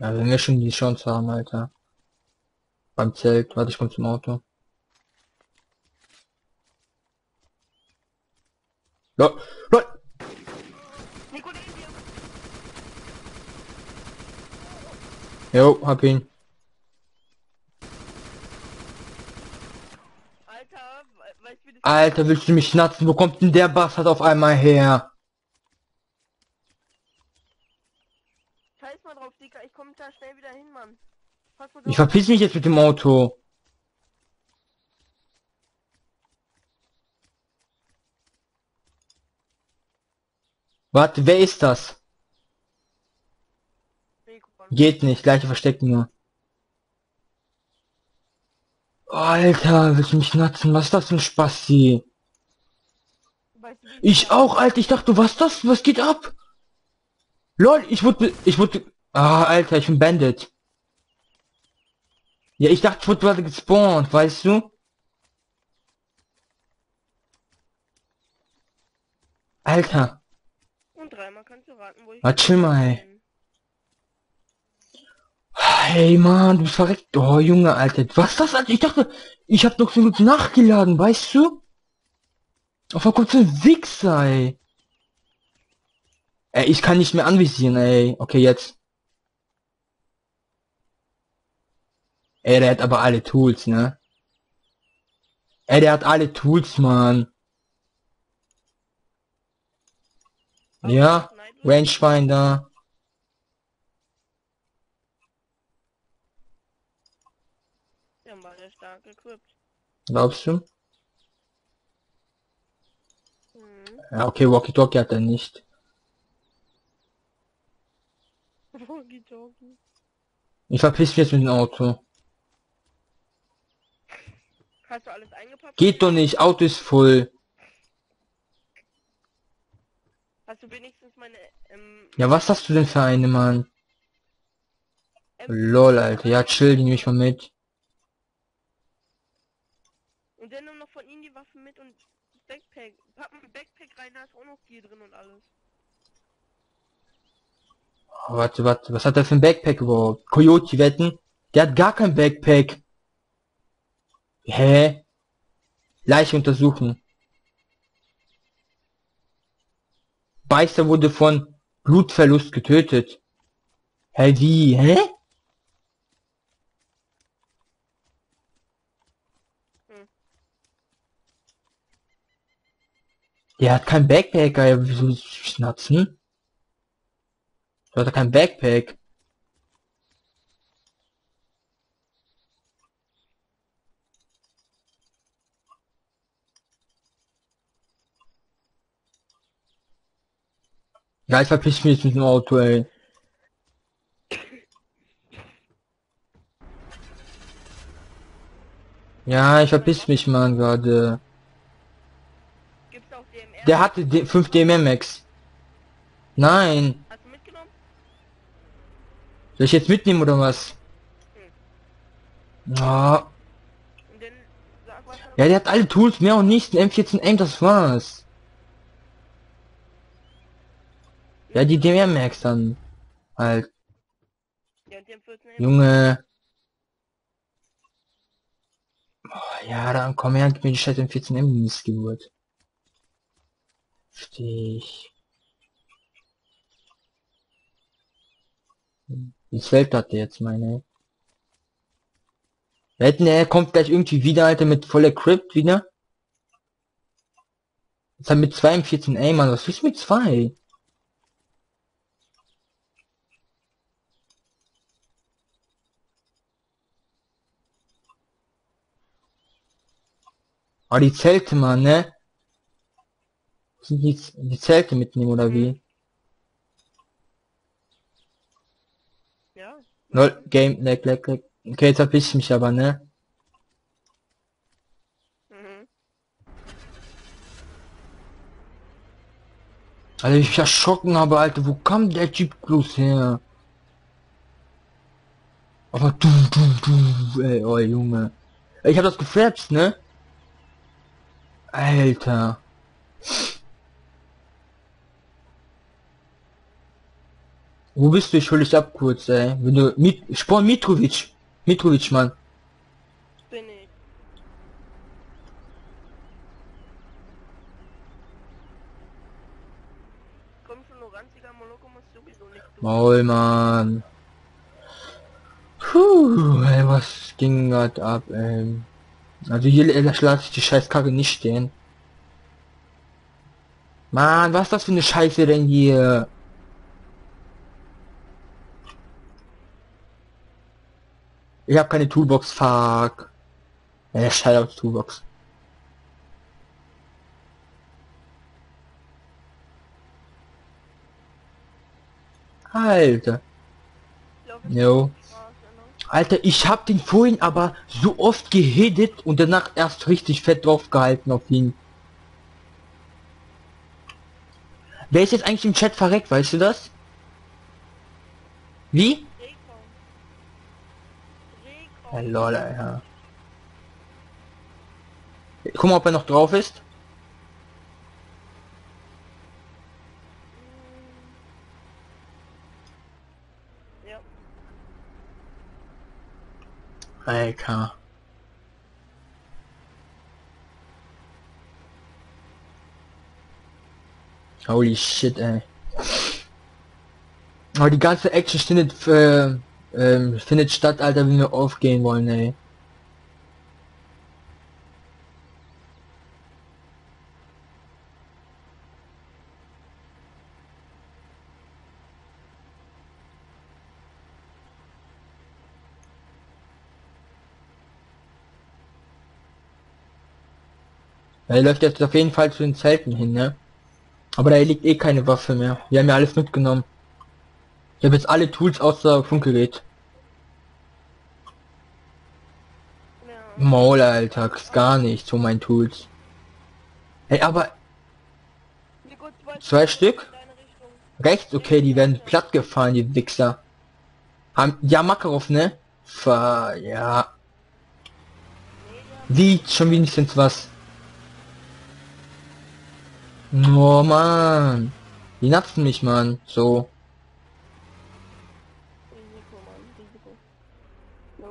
Ja, wenn wir schon die Chance haben, Alter. Beim Zelt, warte, ich komm zum Auto. Lo, lo, Nico, neben dir! jo, hab ihn. Alter. Alter, willst du mich schnatzen? Wo kommt denn der Bastard auf einmal her? Scheiß mal drauf, Dicker, ich komm da schnell wieder hin, Mann. Ich verpiss mich jetzt mit dem Auto. Warte, wer ist das? Geht nicht, gleiche verstecken nur. Alter, willst du mich natzen? Was ist das für ein Spasti? Ich auch, Alter, ich dachte, was ist das? Was geht ab? Lol, ich wurde, ich wurde, ah, Alter, ich bin Bandit. Ja, ich dachte, ich wurde gerade gespawnt, weißt du? Alter, Und dreimal kannst du raten, wo ich... Ah, chill mal, ey. hey Mann, du bist verreckt. Oh, Junge, Alter, was ist das, Alter? Ich dachte, ich hab noch so gut nachgeladen, weißt du? Auf einmal kommt so ein Wichser, ey. Ey, ich kann nicht mehr anvisieren, ey. Okay, jetzt. Ey, der hat aber alle Tools, ne? Ey, der hat alle Tools, Mann. Ja, Rangefinder. Ja, war der stark equipped. Glaubst du? Mhm. Ja, okay, Walkie-Talkie hat er nicht. Walkie-talkie. Ich verpiss mich jetzt mit dem Auto. Hast du alles eingepackt? Geht doch nicht, Auto ist voll. Hast du wenigstens meine, ähm, Ja, was hast du denn für eine, Mann? ähm, Lol, Alter. Ja, chill, die nehme ich mal mit. Und dann nimm noch von ihnen die Waffen mit und das Backpack. Pack ein Backpack rein, da ist auch noch Gear drin und alles. Oh, warte, warte, was hat er für ein Backpack überhaupt? Coyote wetten? Der hat gar kein Backpack. Hä? Leiche untersuchen. Beißer wurde von Blutverlust getötet. Hä, wie? Hä? Hm. Der hat kein Backpack, ey. Wieso schnatzen? Du hat kein Backpack. Ja, ich verpiss mich mit dem Auto, ey. Ja, ich verpiss mich, Mann, gerade. Der hatte D 5 DMMX. Nein. Hast du mitgenommen? Soll ich jetzt mitnehmen oder was? Ja, Und dann sag was ja, der hat alle Tools, mehr und nicht. Ein M14 Aim, das war's. Ja, die DMMX dann. Halt, Ja, und 14 Junge. Oh, ja, dann komm her, gib mir die scheiß M14 M Missgeburt. Versteh ich. Die Welt hat der jetzt meine. Wetten, er kommt gleich irgendwie wieder, Alter, mit voller Crypt wieder. Jetzt haben mit 42 ey Mann, was ist mit zwei? Ah, die Zelte, Mann, ne? Die, die Zelte mitnehmen, oder wie? Ja. Null, Game, leck, leck, leck. Okay, jetzt verpiss ich mich aber, ne? Mhm. Alter, ich bin erschrocken, aber Alter, wo kam der Jeep bloß her? Aber du, du, du, ey, oh Junge. Ich hab das gefratzt, ne? Alter. Wo bist du? Ich hol dich ab kurz, ey. Wenn du mit Spawn Mitrovic. Mitrovic, Mann. Bin ich. Komm schon, nur ranziger Moloko muss sowieso nicht durch. Maul, Mann. Puh, ey, was ging grad ab, ey. Also hier äh, lasse ich die Scheißkarre nicht stehen. Mann, was ist das für eine Scheiße denn hier? Ich habe keine Toolbox, fuck. Ja, der aus Toolbox. Alter. Jo. auf die Straße, ne? Alter, ich hab den vorhin aber so oft gehittet und danach erst richtig fett drauf gehalten auf ihn. Wer ist jetzt eigentlich im Chat verreckt, weißt du das? Wie? Ja, lol, ja. Guck mal, ob er noch drauf ist. Mm. Ja. Alter. Holy shit, ey. Aber die ganze Action findet, äh, ähm, findet statt, Alter, wenn wir aufgehen wollen, ey. Er läuft jetzt auf jeden Fall zu den Zelten hin, ne? Aber da liegt eh keine Waffe mehr. Wir haben ja alles mitgenommen. Ich habe jetzt alle Tools außer Funkgerät. Ja. Maul, Alter, gar nicht so mein Tools. Ey, aber zwei, Stück? rechts, okay, die werden platt gefahren, die Wichser. Haben, ja, Makarov, ne? Ver, ja. Wie, schon wenigstens was. Oh, Mann. Die napfen mich, Mann. So.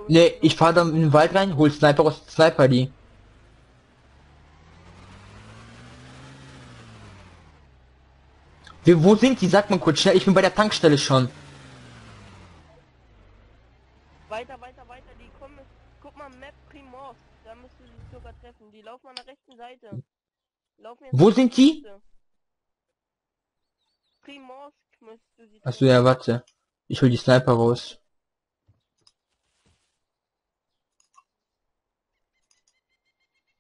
Ne, ich fahr dann in den Wald rein, hol Sniper aus Sniper die. Wir, wo sind die? Sag mal kurz schnell, ich bin bei der Tankstelle schon. Weiter, weiter, weiter, die kommen. Guck mal, Map Primos. Da müsst du sogar treffen. Die laufen an der rechten Seite. Wo sind die? Primorsk du sie Achso, ja, warte. Ich hol die Sniper raus.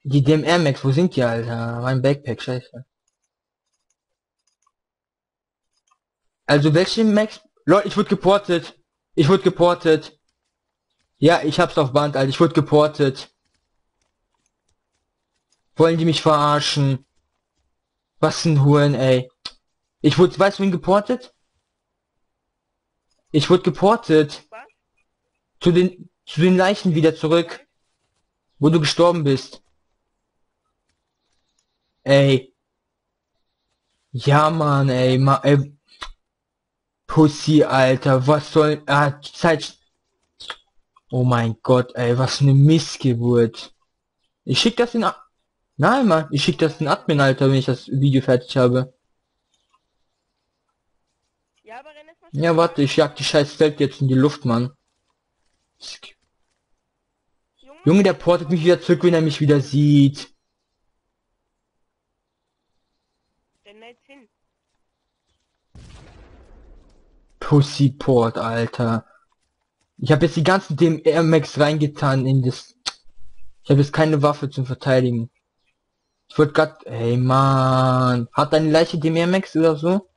Die DMR Max, wo sind die, Alter? Mein Backpack, scheiße. Also welche Max? Leute, ich wurde geportet. Ich wurde geportet. Ja, ich hab's auf Band, Alter. Ich wurde geportet. Wollen die mich verarschen? Was ein Huren, ey. Ich wurde, weißt du, wen geportet? Ich wurde geportet. Was? Zu den, zu den Leichen wieder zurück. Wo du gestorben bist. Ey. Ja, Mann, ey, ma, ey. Pussy, Alter, was soll, ah, Zeit. Oh mein Gott, ey, was eine Missgeburt. Ich schick das in, A nein, Mann, ich schick das in Admin, Alter, wenn ich das Video fertig habe. Ja, aber mal Ja, warte, ich jag die scheiß Feld jetzt in die Luft, Mann. Junge, Junge, der portet mich wieder zurück, wenn er mich wieder sieht. renn da jetzt hin. Pussyport, Alter. Ich habe jetzt die ganzen DMR Max reingetan in das. Ich habe jetzt keine Waffe zum Verteidigen. Ich wollte grad. Hey Mann. Hat deine Leiche DMR Max oder so?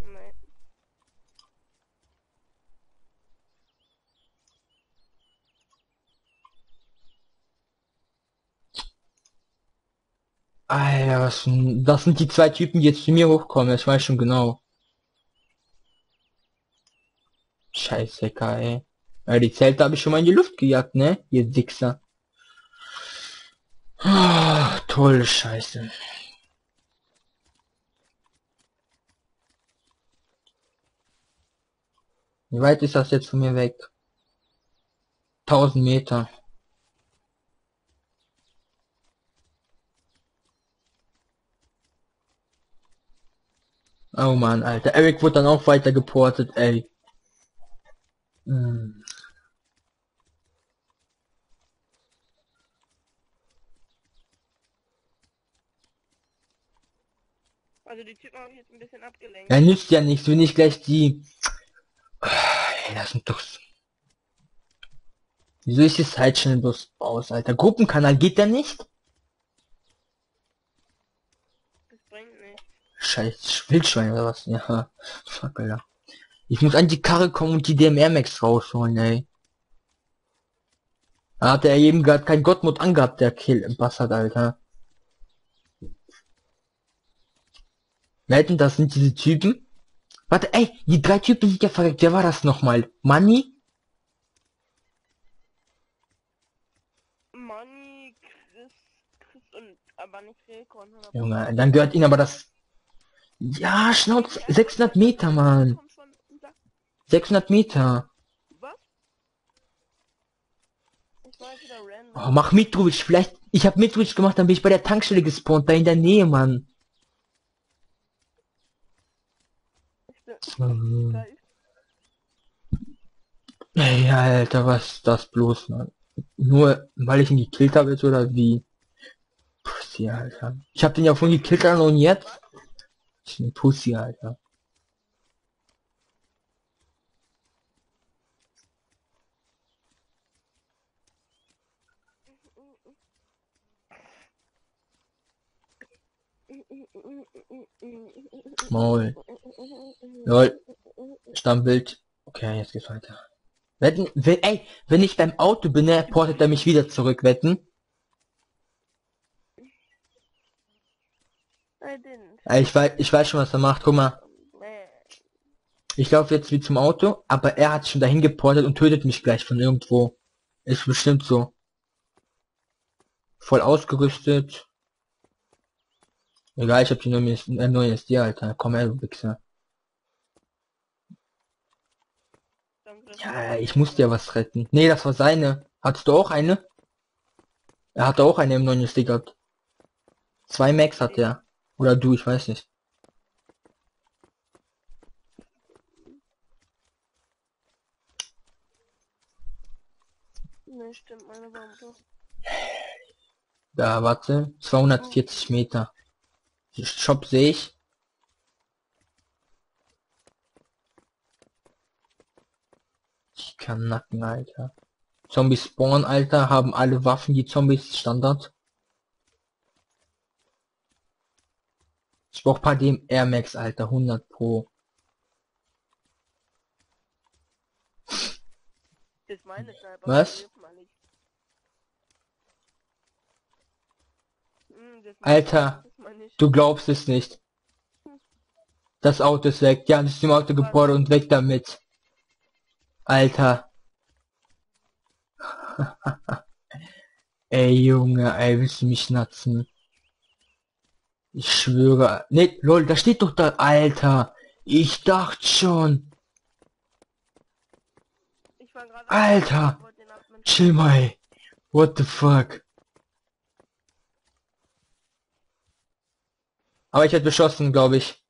Nein. Alter, was denn? Das sind die zwei Typen, die jetzt zu mir hochkommen. Das weiß ich schon genau. Scheiße. Ja, die Zelte habe ich schon mal in die Luft gejagt, ne? Ihr Wichser. Ah, tolle Scheiße. Wie weit ist das jetzt von mir weg? 1000 Meter. Oh man, Alter. Eric wurde dann auch weiter geportet, ey. Hm. Also die Typen habe ich jetzt ein bisschen abgelenkt. Ja, nützt ja nichts, wenn ich gleich die... Ey, das sind doch... Wieso ist die Sidechannel bloß aus, Alter? Gruppenkanal geht der nicht? Das bringt nichts. Scheiß Wildschwein oder was? Ja, fuck, Alter. Ich muss an die Karre kommen und die DMR Max rausholen, ey. Da hat er eben gerade kein Gottmod angehabt, der Kill im Bastard, Alter. Melden, das sind diese Typen. Warte, ey, die drei Typen sind ja verreckt. Wer war das nochmal? Money? Money, Chris, Chris und aber nicht Rekon. Junge, dann gehört ihnen aber das... Ja, Schnauz, 600 Meter, Mann. Komm schon, sag 600 Meter. Oh, mach Mitrovic, vielleicht... Ich hab Mitrovic gemacht, dann bin ich bei der Tankstelle gespawnt, da in der Nähe, Mann. Hm. geil. Ey, Alter, was ist das bloß, Mann? Nur, weil ich ihn gekillt habe jetzt, oder wie? Pussy, Alter. Ich hab den ja vorhin gekillt, Alter, und jetzt? Ich bin Pussy, Alter. Maul. Lol. Stammbild. Okay, jetzt geht's weiter. Wetten, wenn, ey, wenn ich beim Auto bin, ne, portet er mich wieder zurück, wetten? Ey, ich weiß, ich weiß schon, was er macht, guck mal. Ich laufe jetzt wie zum Auto, aber er hat schon dahin geportet und tötet mich gleich von irgendwo. Ist bestimmt so. Voll ausgerüstet. Egal, ich hab die neue, äh, neue SD, Alter. Komm her, du Wichser. Ja, ich musste ja was retten. Nee, das war seine. Hattest du auch eine? Er hatte auch eine im neuen SD gehabt. Zwei Max hat er. Oder du, ich weiß nicht. Nee, stimmt, meine doch. Da, warte. 240 Meter. Shop sehe ich. Ich kann nacken, Alter. Zombies spawnen, Alter, haben alle Waffen, die Zombies Standard. Ich brauch paar dem Air Max, Alter, 100 pro. Was? Hm, Alter, nicht. Du glaubst es nicht. Das Auto ist weg. Ja, das ist im Auto geportet und weg damit. Alter. ey, Junge, ey, willst du mich natzen? Ich schwöre. Ne, lol, da steht doch da, Alter. Ich dachte schon. Ich Alter. Chill mal. What the fuck? Aber ich werde beschossen, glaube ich.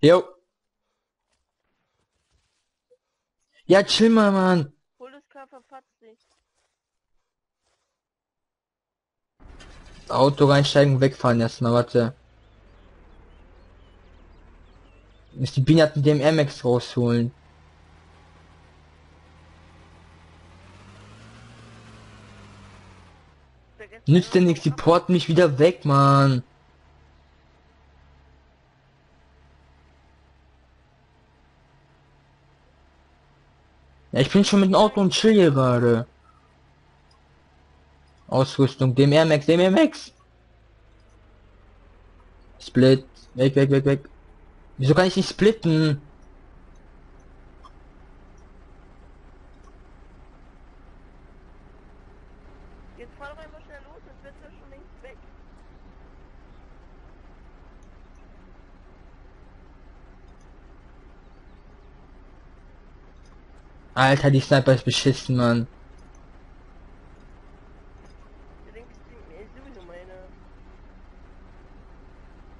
Jo. Ja, chill mal, Mann. Hol das K verpatzt dich. Auto reinsteigen wegfahren erstmal, warte. Muss die Biene mit dem MX rausholen. Nützt denn nichts, die porten mich wieder weg, Mann. Ja, ich bin schon mit dem Auto und chill hier gerade. Ausrüstung, dem Air Max, dem Air Max. Split, weg, weg, weg, weg. Wieso kann ich nicht splitten? Jetzt fahr doch einfach schnell los, jetzt wird's ja schon längst weg. Alter, die Sniper ist beschissen, Mann.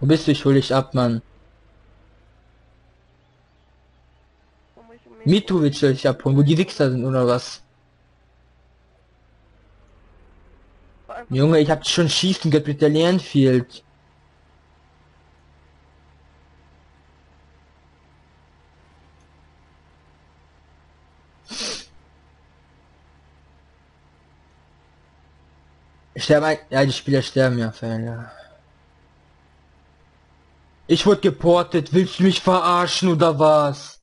Wo bist du? Ich hol dich ab, Mann. Mitrovic soll ich abholen, wo die Wichser sind, oder was? Junge, ich hab schon schießen gehört mit der Lernfield. Sterben, ein- ja, die Spieler sterben ja, Fälle. Ich wurde geportet, willst du mich verarschen oder was?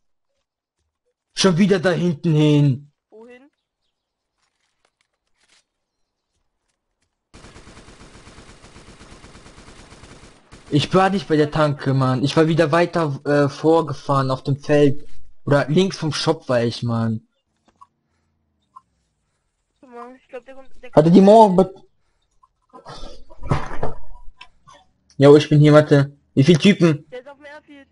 Schon wieder da hinten hin. Wohin? Ich war nicht bei der Tanke, Mann. Ich war wieder weiter äh, vorgefahren auf dem Feld. Oder links vom Shop war ich, Mann. Hatte die morgen... Jo, ich bin hier, warte. Wie viele Typen? Der ist auf dem Airfield.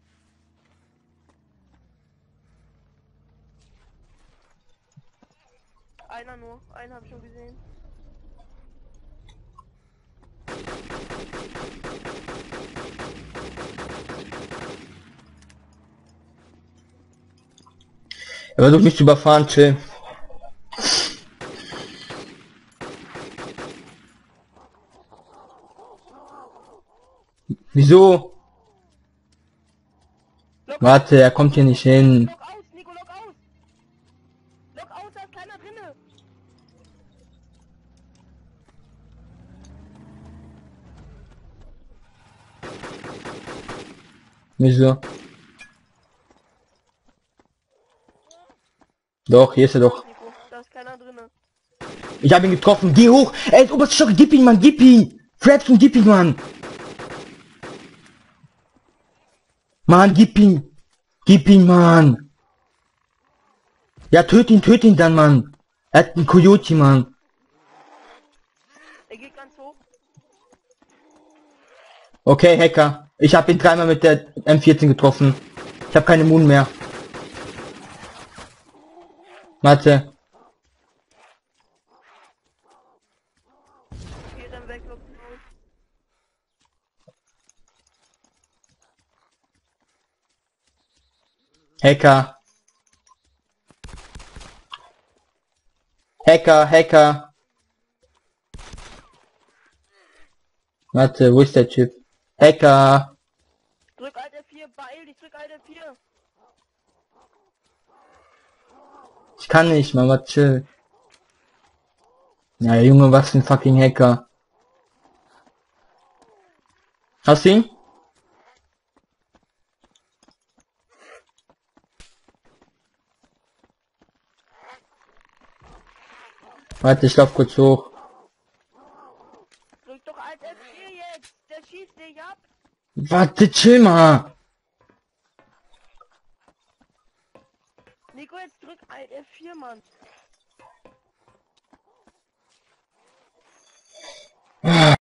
Einer nur, einen habe ich schon gesehen. Er versucht mich zu überfahren, chill. Wieso? Lock, Warte, er kommt hier nicht hin. lock aus, Nico, lock aus! Lock aus, da ist keiner drinne! Wieso? Doch, hier ist er doch. Nico, da ist keiner drinne. Ich habe ihn getroffen. Geh hoch. Er ist oberste Stock. Gib ihn, Mann. Gib ihn. Fraps und gib ihn, Mann. Mann, gib ihn. Gib ihn, Mann. Ja, töt ihn, töt ihn dann, Mann. Er hat einen Coyote, Mann. Er geht ganz hoch. Okay, Hacker. Ich habe ihn dreimal mit der M14 getroffen. Ich habe keine Moon mehr. Warte. Geht dann weg, lock ihn aus. Hacker. Hacker, Hacker. Warte, wo ist der Typ? Hacker. Drück Alt F4, beeil dich, drück Alt F4. Ich kann nicht, mal was chill. Ja, Junge, was für ein fucking Hacker. Hast du ihn? Warte, ich lauf kurz hoch. Drück doch Alt F4 jetzt. Der schießt dich ab. Warte, chill mal. Nico, jetzt drück Alt F4, Mann. Ah.